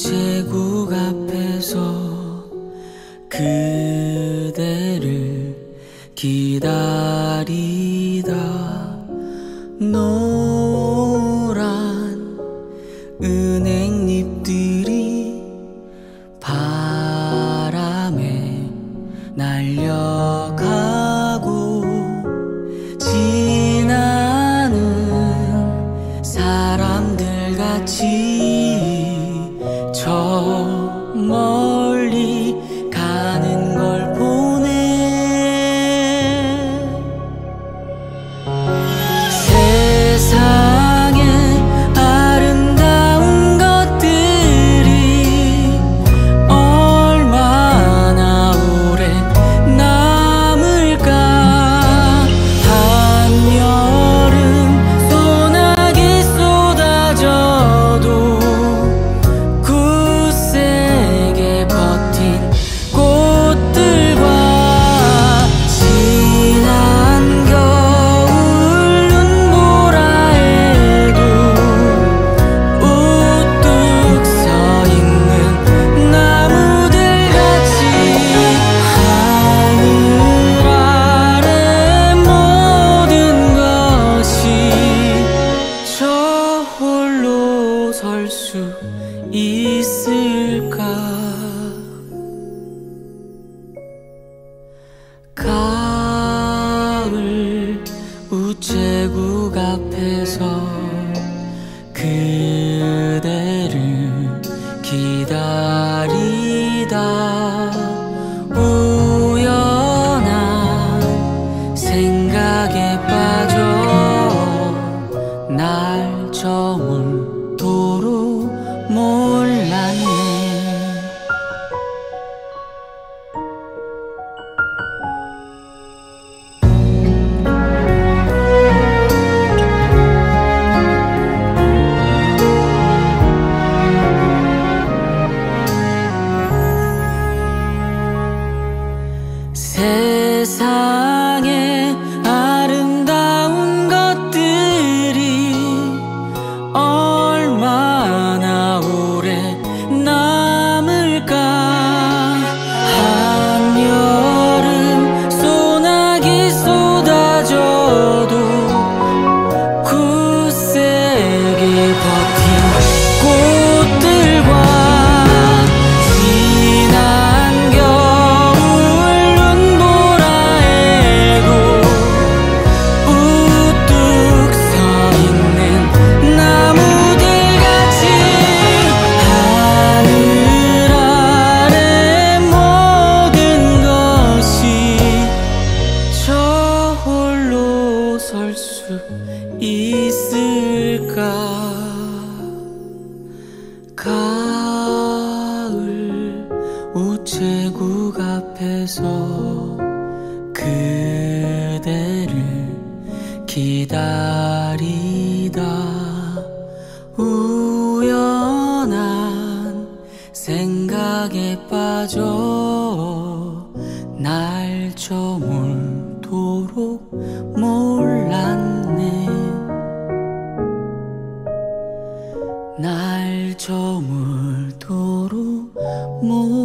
우체국 앞에서 그대를 기다리다 노란 은행잎들이 바람에 날려가고 지나는 사람들 같이 있을까? 가을 우체국 앞에서 그대를 기다리다 우연한 생각에 빠져 날 저물도록 세상 있을까? 가을 우체국 앞에서 그대를 기다리다 우연한 생각에 빠져 날 저물도록 날 저물도록 몰랐네